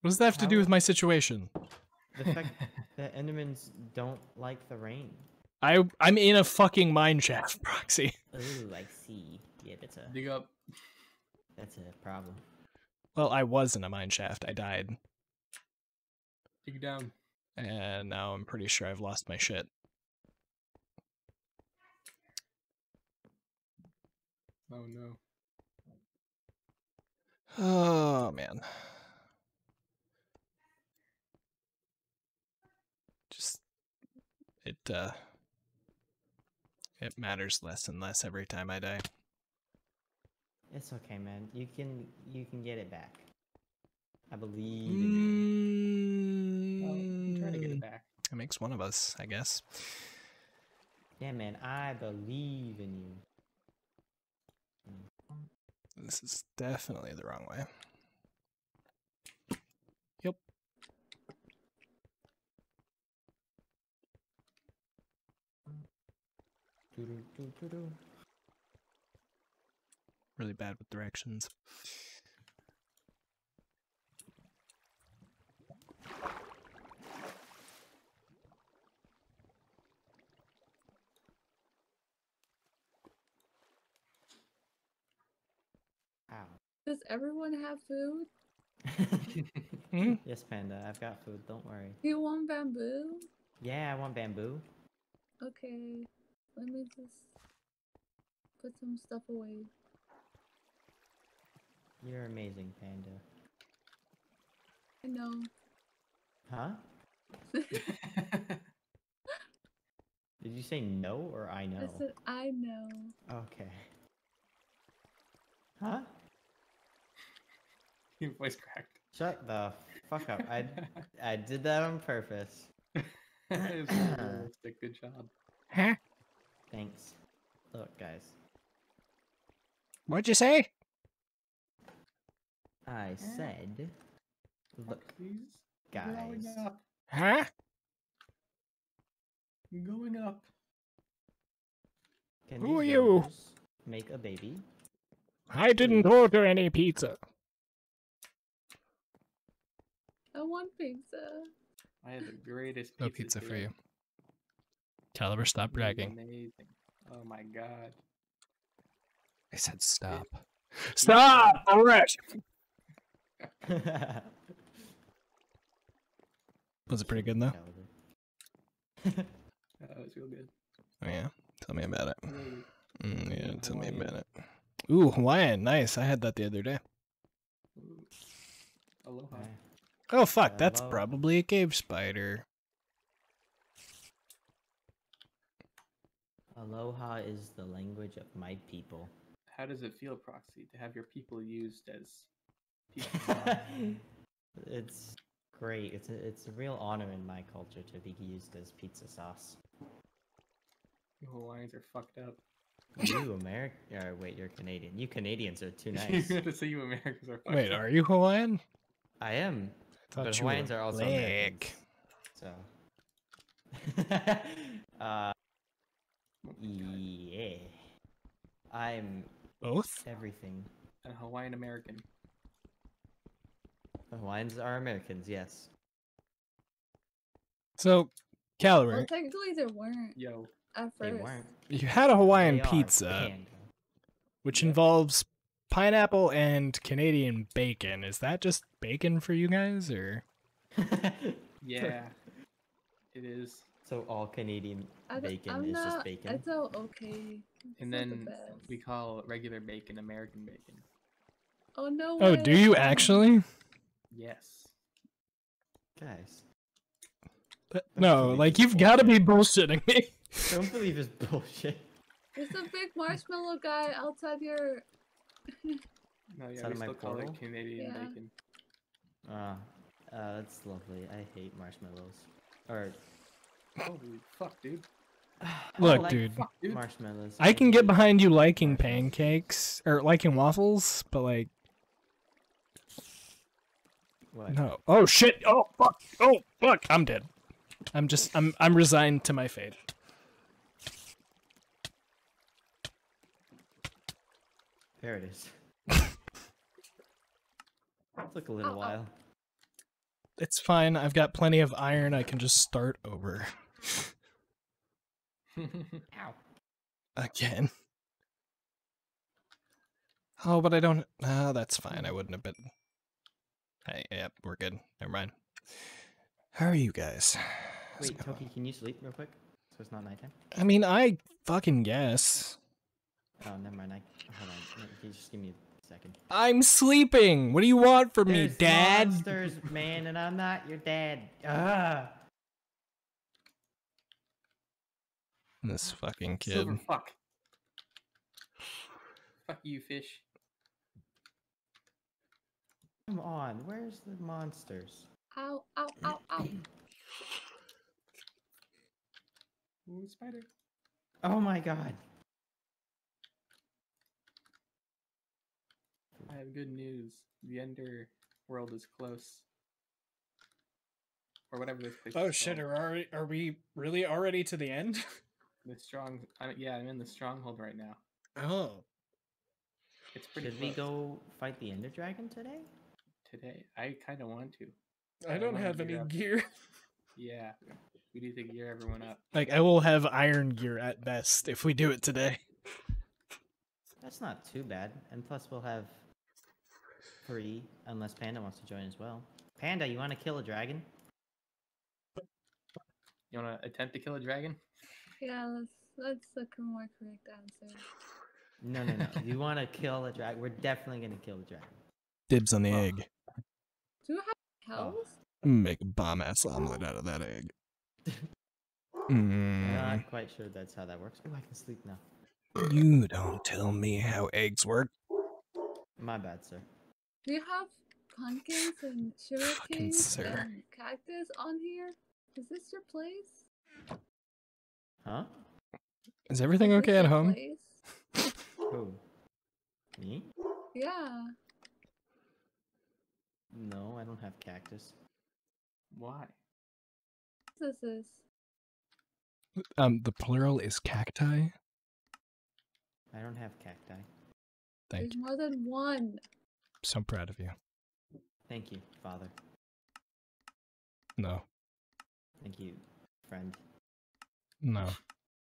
What does that have to do with my situation? The fact that Endermans don't like the rain. I I'm in a fucking mine shaft, Proxy. Ooh, I see. Yeah, that's a Dig up. that's a problem. Well, I was in a mine shaft. I died, Dig down. and now I'm pretty sure I've lost my shit. Oh no. Oh man. Just it uh it matters less and less every time I die. It's okay, man. You can you can get it back. I believe in you. Well, I'm trying to get it back. It makes one of us, I guess. Yeah, man. I believe in you. This is definitely the wrong way. Really bad with directions. Ow. Does everyone have food? Hmm? yes, Panda. I've got food. Don't worry. Do you want bamboo? Yeah, I want bamboo. Okay, let me just put some stuff away. You're amazing, Panda. I know. Huh? Did you say no or I know? I said I know. Okay. Huh? Your voice cracked. Shut the fuck up. I I did that on purpose. It's realistic. Good job. Huh? Thanks. Look, guys. What'd you say? I said, look, Please. guys. Going up. Huh? Going up. Can Who are you? Make a baby. I didn't order any pizza. I want pizza. I have the greatest pizza. No pizza for you. Caliber, stop It bragging. Amazing. Oh my god. I said stop. Stop! Alright. Was it pretty good though? Caliber. That was real good. Oh yeah. Tell me about it. Mm, yeah, Yeah, tell me Hawaiian. about it. Ooh, Hawaiian, nice. I had that the other day. Aloha. Oh fuck, that's Hello. probably a cave spider. Aloha is the language of my people. How does it feel, Proxy, to have your people used as people? it's great. It's a, it's a real honor in my culture to be used as pizza sauce. You Hawaiians are fucked up. You American? Or wait, you're Canadian. You Canadians are too nice. you had to say you Americans are fucked Wait, up. are you Hawaiian? I am. Thought But you were Hawaiians are also black. Americans, So. uh, yeah. I'm Both? everything. A Hawaiian American. The Hawaiians are Americans, yes. So, calorie. Well, technically they weren't Yo. at They weren't. you had a Hawaiian pizza, which Yeah. involves pineapple and Canadian bacon. Is that just bacon for you guys, or? Yeah. it is. So all Canadian I d- bacon I'm is not, just bacon. It's all okay. It's And not the then we call regular bacon American bacon. Oh no. Oh, do you actually? Yes. Guys, Th- Don't No, like you've got to be bullshitting me. don't believe his bullshit. There's a big marshmallow guy outside your. No, yeah, that we in my still call portal? it Canadian Yeah. bacon. Ah, uh, that's lovely. I hate marshmallows. Or Holy fuck, dude. Look, like dude, Fuck, dude. marshmallows. I can get behind you liking pancakes or liking waffles, but like What? No. Oh shit. Oh fuck. Oh fuck. I'm dead. I'm just I'm I'm resigned to my fate. There it is. Took a little Ow, ow. while. It's fine. I've got plenty of iron. I can just start over Ow. again. Oh, but I don't. Ah, that's fine. I wouldn't have been. Hey, yep, we're good. Never mind. How are you guys? Wait? Toki, can you sleep real quick? So it's not nighttime? I mean, I fucking guess. Oh, never mind. I, hold on. Can you just give me a second? I'm sleeping. What do you want from me, Dad? monsters, man, and I'm not your dad. Ah. This fucking kid. Silver fuck. Fuck you, fish. Come on. Where's the monsters? Ow, ow, ow, ow. Ooh, spider. Oh my god. Have good news. The Ender world is close. Or whatever this place Oh is shit! called. Are already, are we really already to the end? The strong. I, yeah, I'm in the stronghold right now. Oh. It's pretty. Did we go fight the Ender Dragon today? today? I kind of want to. I I don't have gear any up. gear. Yeah, we need to gear everyone up. Like I will have iron gear at best if we do it today. That's not too bad. And plus, we'll have three, unless Panda wants to join as well. Panda, you want to kill a dragon? You want to attempt to kill a dragon? Yeah, let's let's the cor- more correct answer. No, no, no. you want to kill a dragon? We're definitely gonna kill the dragon. Dibs on the Oh. egg. Do you have Oh. health? Make a bomb ass omelet out of that egg. I'm Mm, not quite sure that's how that works. Oh, I can sleep now. you don't tell me how eggs work. My bad, sir. Do you have pumpkins and sugar Fucking and cactus on here? Is this your place? Huh? Is everything Is okay at home? Who? Me? Yeah. No, I don't have cactus. Why? What is this? Um, the plural is cacti. I don't have cacti. Thank There's you. more than one. So proud of you. Thank you, father. No, Thank you, friend. no,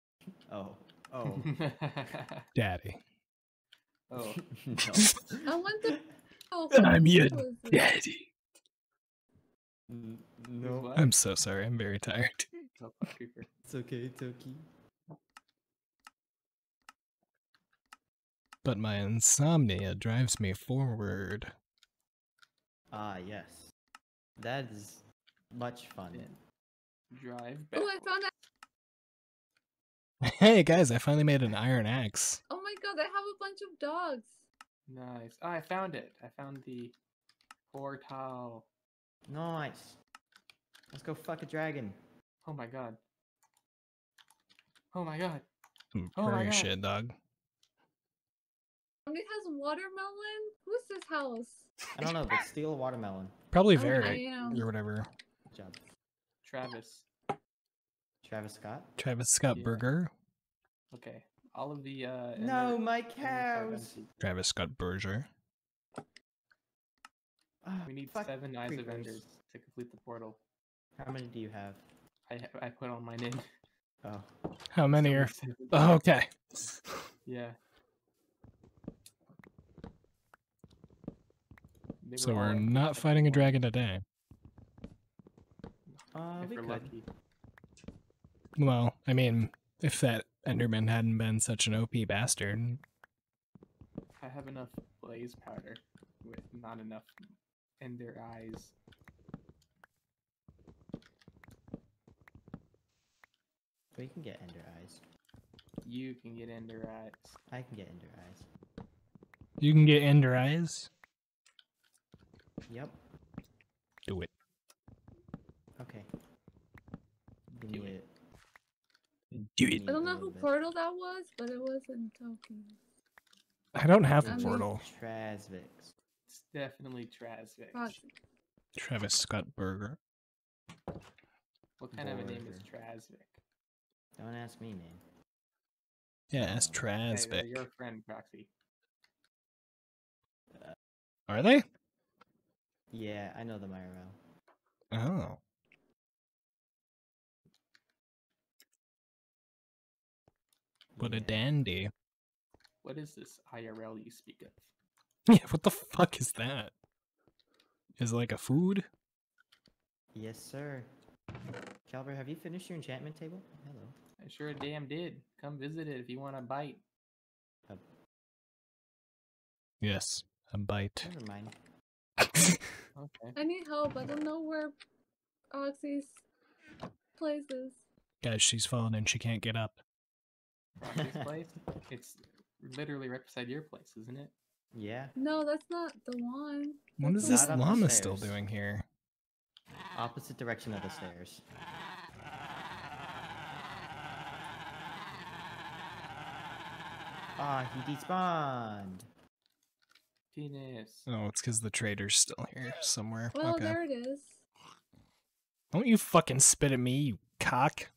Oh. Oh. daddy. oh, no. I want to. Oh, I'm your who is this? Daddy. No. I'm so sorry. I'm very tired. Fuck. It's okay, Toki. But my insomnia drives me forward. Ah, yes. That is much fun. Drive back. Oh, I found that. Hey guys, I finally made an iron axe. Oh my god, I have a bunch of dogs. Nice. Oh, I found it. I found the portal. Nice. Let's go fuck a dragon. Oh my god. Oh my god. Some Oh my prairie God. shit, dog. Somebody has watermelon? Who's this house? I don't know, but steal a watermelon. Probably Oh, I or whatever. Good job. Travis. Travis Scott? Travis Scott Yeah. Burger. Okay. All of the uh No, ender- my cows! Travis Scott Burger. Ah, We need fuck seven eyes of creepers. enders to complete the portal. How many do you have? I I put all mine in. Oh. How many Only are? seven. Oh, okay. Yeah. They So we're empty not fighting a dragon today. Uh, If we we're lucky. Well, I mean, if that Enderman hadn't been such an OP bastard, I have enough blaze powder with not enough ender eyes. We can get ender eyes. You can get ender eyes. I can get ender eyes. you can get Ender eyes. Yep. Do it. Okay. Give Do me it. a- Do give it. me I a don't know who portal that was, but it wasn't talking. I don't have a portal. Trasvix. It's definitely Trasvix. Proxy. Travis Scott Burger. What kind of a name is Border. Trazvik? Don't ask me, man. Yeah, ask Hey, they're your friend, Proxy. Are they? Yeah, I know them IRL. Oh. What a dandy. What is this IRL you speak of? Yeah, what the fuck is that? Is it like a food? Yes, sir. Calvert, have you finished your enchantment table? Hello. I sure damn did. Come visit it if you want a bite. Yes, a bite. Never mind. Okay. I need help. I don't know where Oxy's place is. Guys, she's fallen and she can't get up. Proxy's place? It's literally right beside your place, isn't it? Yeah. No, that's not the one. What That's is this Not up the llama still doing here? Opposite direction of the stairs. Ah, he despawned. Penis. Oh, it's because the trader's still here somewhere. Well, okay. there it is. Don't you fucking spit at me, you cock.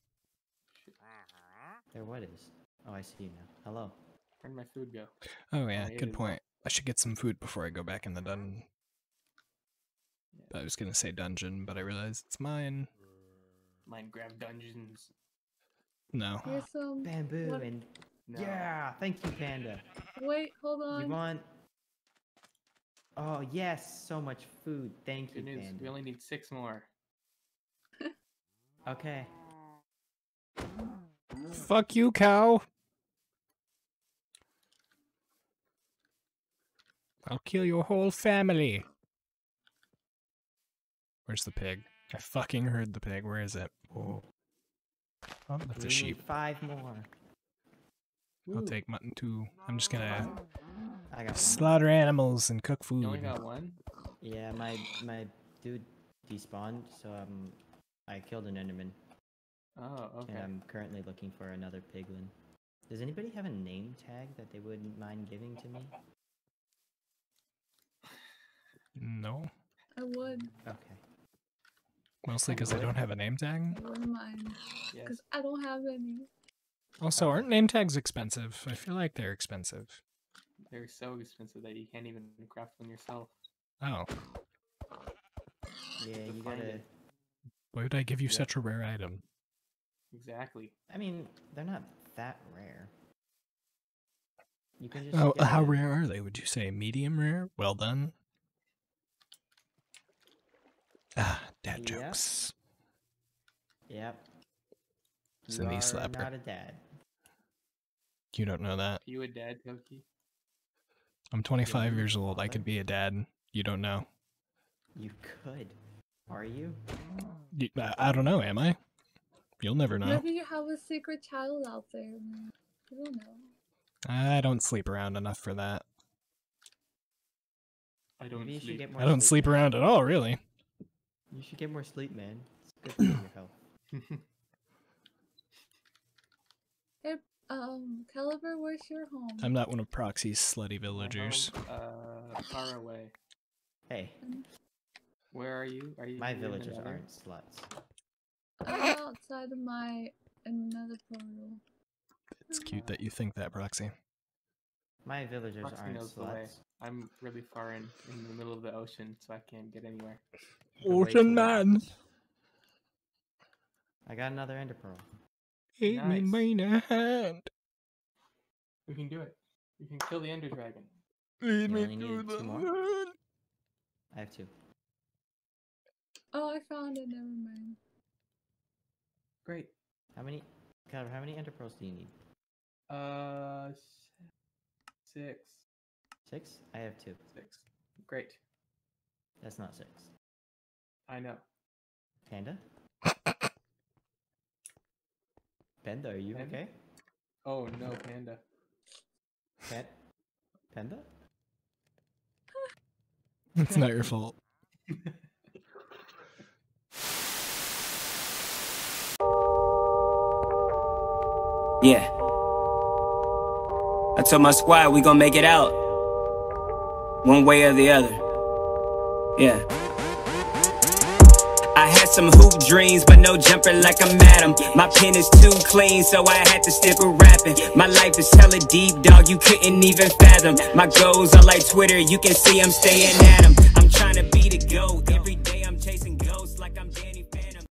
There, what is? Oh, I see you now. Hello. Where'd my food go? Oh yeah, oh, good is. point. I should get some food before I go back in the dun. I was gonna say dungeon, but I realized it's mine. Minecraft Dungeons. No. Here's some. Bamboo What- and No. yeah. Thank you, Panda. Wait, hold on. You on. want? Oh yes, so much food. Thank you, Good news. Panda. We only need six more. Okay. Fuck you, cow. I'll kill your whole family. Where's the pig? I fucking heard the pig. Where is it? Oh, oh that's a sheep. five more. I'll take mutton too. I'm just gonna I got one. slaughter animals and cook food. You only got one? Yeah, my my dude despawned, so um, I killed an Enderman, Oh, okay. and I'm currently looking for another piglin. Does anybody have a name tag that they wouldn't mind giving to me? No, I would. Okay. mostly because I don't have a name tag. I wouldn't mind. yes. Because I don't have any. Also, aren't name tags expensive? I feel like they're expensive. They're so expensive that you can't even craft one yourself. Oh, Yeah, you gotta. it. why would I give you Yeah. such a rare item? Exactly. I mean, they're not that rare. You can just. Oh, get how a- rare are they? Would you say medium rare? Well done. Ah, dad Yep. jokes. Yep. It's you a knee are slapper. not a dad. You don't know that. You a dad, Toki? I'm 25 years old. I could be a dad. You don't know. You could. Are you? You- I, I don't know. Am I? You'll never know. Maybe you have a secret child out there. You don't know. I don't sleep around enough for that. I don't Maybe you sleep. get more. I don't sleep man. around at all, really. You should get more sleep, man. It's good for your health. Hey, um, Caliber, where's your home? I'm not one of Proxy's slutty villagers. home, Uh, far away. Hey, Where are you? Are you? my villagers Nether? aren't sluts. I'm outside of my another portal. It's cute that you think that, Proxy. My villagers Proxy aren't knows the way. sluts. I'm really far in, in the middle of the ocean, so I can't get anywhere. They're way too Ocean man. I got another ender pearl. Take me Nice. by the hand. We can do it. We can kill the Ender Dragon. Lead me only to the two land. I have two. Oh, I found it. Never mind. Great. How many? Calvin, how many ender pearls do you need? Uh, six. Six? I have two. Six. Great. That's not six. I know. Panda? Panda, are you Panda? okay? Oh no, panda. Pan- Panda? It's not your fault. Yeah. I told my squad we gonna make it out. One way or the other. Yeah. Some hoop dreams, but no jumper like I'm Adam. My pen is too clean, so I had to stick with rapping. My life is hella deep, dog, you couldn't even fathom. My goals are like Twitter, you can see I'm staying at 'em. I'm trying to be the GOAT.